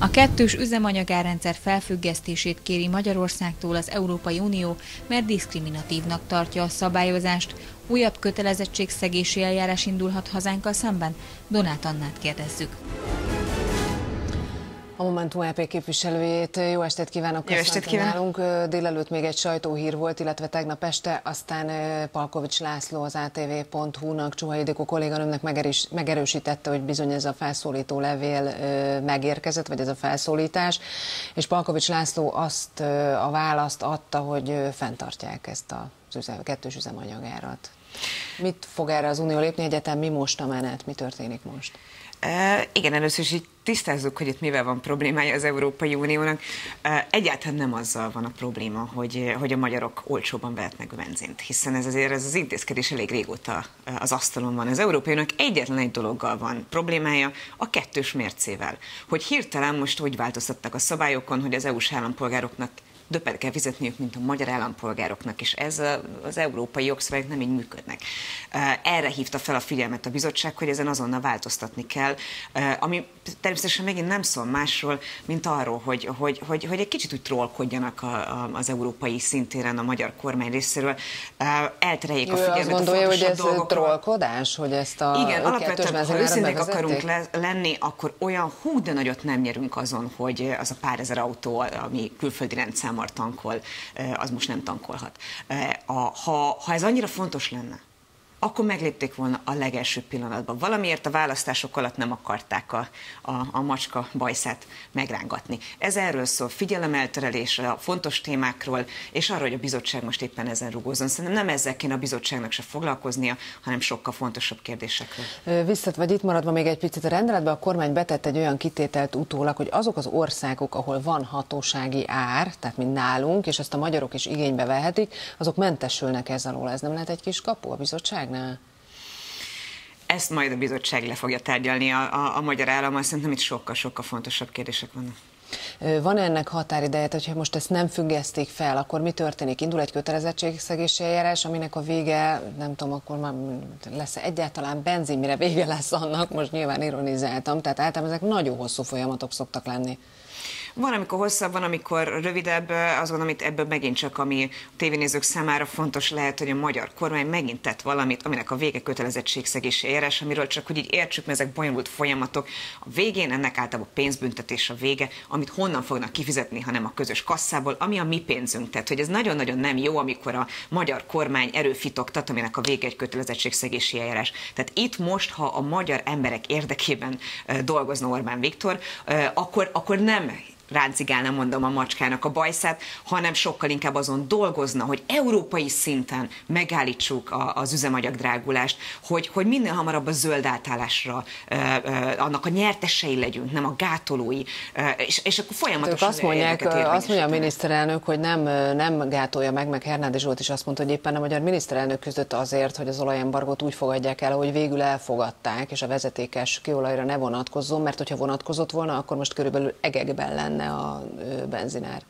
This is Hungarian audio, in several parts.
A kettős üzemanyagárrendszer felfüggesztését kéri Magyarországtól az Európai Unió, mert diszkriminatívnak tartja a szabályozást. Újabb kötelezettségszegési eljárás indulhat hazánkkal szemben? Donát Annát kérdezzük. A Momentum EP képviselőjét. Jó estét kívánok! Jó estét kívánok! Nálunk délelőtt még egy sajtóhír volt, illetve tegnap este, aztán Palkovics László az ATV.hu-nak, Csuha Idéko kolléganőmnek megerős, megerősítette, hogy bizony ez a felszólító levél megérkezett, vagy ez a felszólítás, és Palkovics László azt a választ adta, hogy fenntartják ezt a üzem, kettős üzemanyagárat. Mit fog erre az Unió lépni egyetem? Mi most a menet? Mi történik most? Igen, először is így tisztázzuk, hogy itt mivel van problémája az Európai Uniónak. Egyáltalán nem azzal van a probléma, hogy, hogy a magyarok olcsóban vehetnek benzint, hiszen ez azért ez az intézkedés elég régóta az asztalon van. Az Európai Uniónak egyetlen egy dologgal van problémája, a kettős mércével. Hogy hirtelen most úgy változtattak a szabályokon, hogy az EU-s állampolgároknak többet kell fizetniük, mint a magyar állampolgároknak, és ez az európai jogszabályok nem így működnek. Erre hívta fel a figyelmet a bizottság, hogy ezen azonnal változtatni kell, ami természetesen megint nem szól másról, mint arról, hogy, hogy, hogy, hogy egy kicsit úgy trollkodjanak a, a, az európai szintéren a magyar kormány részéről, eltereljék a figyelmet azt gondolja, hogy ez dolgokról. trollkodás, hogy ezt a Igen, alapvetően, ha őszinték akarunk le, lenni, akkor olyan hú, de nagyot nem nyerünk azon, hogy az a pár ezer autó, ami külföldi rendszám hamar tankol, az most nem tankolhat. Ha, ha ez annyira fontos lenne, akkor meglépték volna a legelső pillanatban. Valamiért a választások alatt nem akarták a, a, a macska bajszát megrángatni. Ez erről szól, figyelemelterelésre, a fontos témákról, és arról, hogy a bizottság most éppen ezen rugózon. Szerintem nem ezzel kéne a bizottságnak se foglalkoznia, hanem sokkal fontosabb kérdésekről. Visszat vagy itt maradva még egy picit a rendeletben, a kormány betett egy olyan kitételt utólag, hogy azok az országok, ahol van hatósági ár, tehát mint nálunk, és ezt a magyarok is igénybe vehetik, azok mentesülnek ez alól. Ez nem lehet egy kis kapu a bizottság? Bizottságnál? Ezt majd a bizottság le fogja tárgyalni a, a, a magyar állammal. Szerintem itt sokkal-sokkal fontosabb kérdések vannak. Van ennek határideje, hogyha most ezt nem függesztik fel, akkor mi történik? Indul egy kötelezettségszegési eljárás, aminek a vége, nem tudom, akkor már lesz egyáltalán benzin, mire vége lesz annak, most nyilván ironizáltam, tehát általában ezek nagyon hosszú folyamatok szoktak lenni. Van, amikor hosszabb, van, amikor rövidebb, az van, amit ebből megint csak, ami a tévénézők számára fontos lehet, hogy a magyar kormány megint tett valamit, aminek a vége kötelezettségszegési eljárás, amiről csak hogy így értsük, mert ezek bonyolult folyamatok. A végén ennek általában pénzbüntetés a vége, amit honnan fognak kifizetni, hanem a közös kasszából, ami a mi pénzünk. Tehát, hogy ez nagyon-nagyon nem jó, amikor a magyar kormány erőfitoktat, aminek a vége egy kötelezettségszegési eljárás. Tehát itt most, ha a magyar emberek érdekében dolgozna Orbán Viktor, akkor, akkor nem ráncigálna, mondom, a macskának a bajszát, hanem sokkal inkább azon dolgozna, hogy európai szinten megállítsuk a, az üzemanyag drágulást, hogy, hogy minél hamarabb a zöld átállásra annak a nyertesei legyünk, nem a gátolói, és, és akkor folyamatosan azt mondják, azt mondja a miniszterelnök, hogy nem, nem gátolja meg, meg Hernádi Zsolt is azt mondta, hogy éppen a magyar miniszterelnök között azért, hogy az olajembargot úgy fogadják el, hogy végül elfogadták, és a vezetékes kőolajra ne vonatkozzon, mert hogyha vonatkozott volna, akkor most körülbelül egekben lenne lenne a benzinár.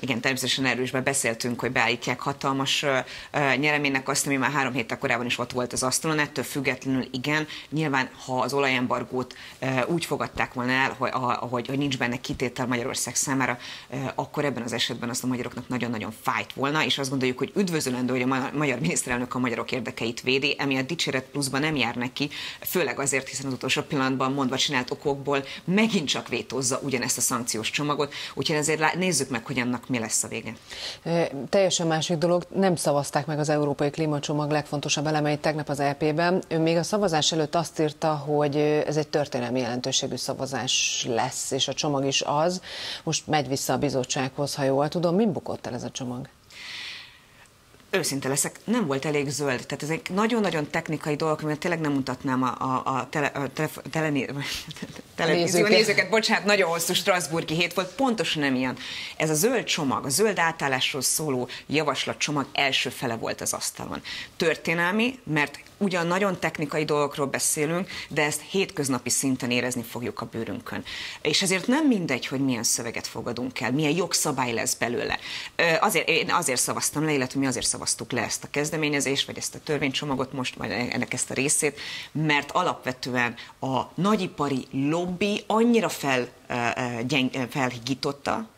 Igen, természetesen erősben beszéltünk, hogy beállítják hatalmas nyereménynek azt, ami már három héttel korábban is ott volt az asztalon, ettől függetlenül igen, nyilván ha az olajembargót úgy fogadták volna el, hogy, hogy, hogy nincs benne kitétel Magyarország számára, akkor ebben az esetben azt a magyaroknak nagyon-nagyon fájt volna, és azt gondoljuk, hogy üdvözölendő, hogy a magyar miniszterelnök a magyarok érdekeit védi, emi a dicséret pluszban nem jár neki, főleg azért, hiszen az utolsó pillanatban mondva csinált okokból megint csak vétózza ugyanezt a szankciós csomagot, úgyhogy ezért nézzük meg, hogy annak mi lesz a vége. Teljesen másik dolog, nem szavazták meg az Európai Klímacsomag legfontosabb elemeit tegnap az EP-ben. Ő még a szavazás előtt azt írta, hogy ez egy történelmi jelentőségű szavazás lesz, és a csomag is az. Most megy vissza a bizottsághoz, ha jól tudom. Mi bukott el ez a csomag? Őszinte leszek, nem volt elég zöld. Tehát ezek nagyon-nagyon technikai dolgok, mert tényleg nem mutatnám a, a, a, tele, a tele, tele, televízió nézőket. Bocsánat, nagyon hosszú Strasburgi hét volt, pontosan nem ilyen. Ez a zöld csomag, a zöld átállásról szóló javaslatcsomag első fele volt az asztalon. Történelmi, mert ugyan nagyon technikai dolgokról beszélünk, de ezt hétköznapi szinten érezni fogjuk a bőrünkön. És ezért nem mindegy, hogy milyen szöveget fogadunk el, milyen jogszabály lesz belőle. Azért, én azért szavaztam le, illetve mi azért szavaztunk szavaztuk le ezt a kezdeményezést, vagy ezt a törvénycsomagot most, majd ennek ezt a részét, mert alapvetően a nagyipari lobby annyira fel, felhigította,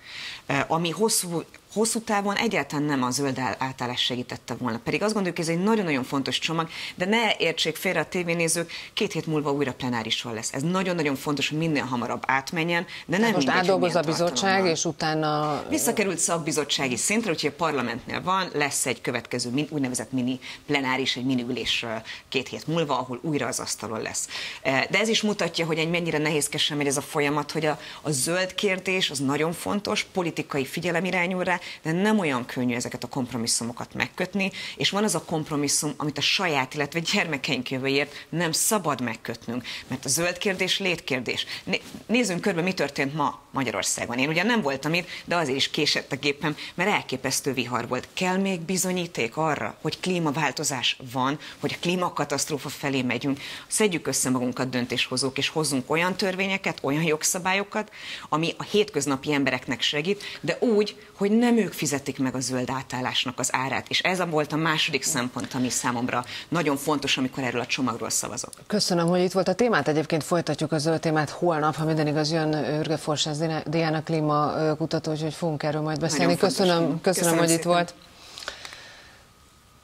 ami hosszú hosszú távon egyáltalán nem a zöld átállás segítette volna. Pedig azt gondoljuk, ez egy nagyon-nagyon fontos csomag, de ne értsék félre a tévénézők, két hét múlva újra plenárison lesz. Ez nagyon-nagyon fontos, hogy minél hamarabb átmenjen, de nem Most mindegy, átdolgoz a bizottság, és utána... Visszakerült szakbizottsági szintre, úgyhogy a parlamentnél van, lesz egy következő úgynevezett mini plenáris, egy mini ülés két hét múlva, ahol újra az asztalon lesz. De ez is mutatja, hogy egy mennyire nehézkesen megy ez a folyamat, hogy a, a zöld kérdés az nagyon fontos, politikai figyelem irányul rá, de nem olyan könnyű ezeket a kompromisszumokat megkötni, és van az a kompromisszum, amit a saját, illetve gyermekeink jövőért nem szabad megkötnünk, mert a zöld kérdés létkérdés. Nézzünk körbe, mi történt ma Magyarországon. Én ugyan nem voltam itt, de azért is késett a gépem, mert elképesztő vihar volt. Kell még bizonyíték arra, hogy klímaváltozás van, hogy a klímakatasztrófa felé megyünk. Szedjük össze magunkat döntéshozók, és hozzunk olyan törvényeket, olyan jogszabályokat, ami a hétköznapi embereknek segít, de úgy, hogy nem ők fizetik meg a zöld átállásnak az árát. És ez volt a második szempont, ami számomra nagyon fontos, amikor erről a csomagról szavazok. Köszönöm, hogy itt volt a témát. Egyébként folytatjuk a zöld témát holnap, ha minden igaz, jön Örge Forsász Diana klímakutató, úgyhogy fogunk erről majd beszélni. Köszönöm, köszönöm, köszönöm, hogy itt volt.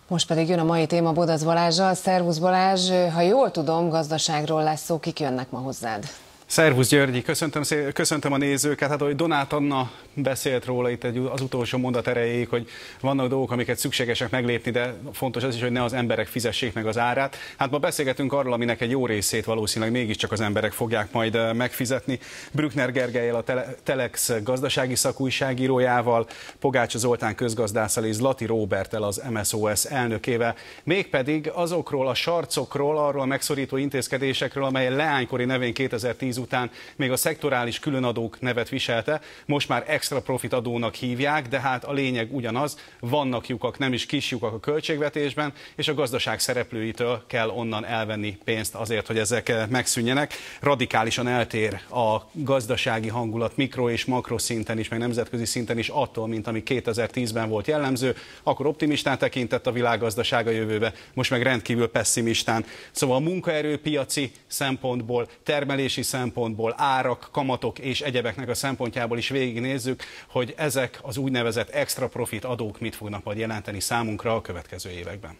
Most pedig jön a mai téma Bodasz Balázsral. Szervusz Balázs, ha jól tudom, gazdaságról lesz szó, kik jönnek ma hozzád? Szervusz Györgyi, köszöntöm, köszöntöm a nézőket. Hát ahogy Donát Anna beszélt róla itt egy, az utolsó mondat erejéig, hogy vannak dolgok, amiket szükségesek meglépni, de fontos az is, hogy ne az emberek fizessék meg az árát. Hát ma beszélgetünk arról, aminek egy jó részét valószínűleg mégiscsak az emberek fogják majd megfizetni. Brückner Gergelyel, a Telex gazdasági szakújságírójával, Pogács Zoltán közgazdászal és Zlati Robertel, az MSOS elnökével. Mégpedig azokról a sarcokról, arról a megszorító intézkedésekről, amely leánykori nevén 2010 után még a szektorális különadók nevet viselte, most már extra profit adónak hívják, de hát a lényeg ugyanaz, vannak lyukak, nem is kis lyukak a költségvetésben, és a gazdaság szereplőitől kell onnan elvenni pénzt azért, hogy ezek megszűnjenek. Radikálisan eltér a gazdasági hangulat mikro és makro szinten is, meg nemzetközi szinten is attól, mint ami 2010-ben volt jellemző. Akkor optimistán tekintett a világgazdasága jövőbe, most meg rendkívül pessimistán. Szóval a munkaerőpiaci szempontból, termelési szempontból, szempontból, árak, kamatok és egyebeknek a szempontjából is végignézzük, hogy ezek az úgynevezett extra profit adók mit fognak majd jelenteni számunkra a következő években.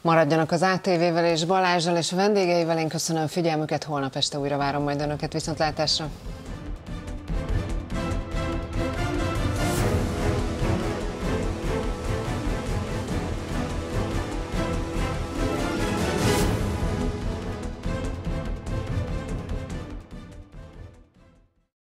Maradjanak az ATV-vel és Balázsral és vendégeivel. Én köszönöm figyelmüket, holnap este újra várom majd Önöket viszontlátásra.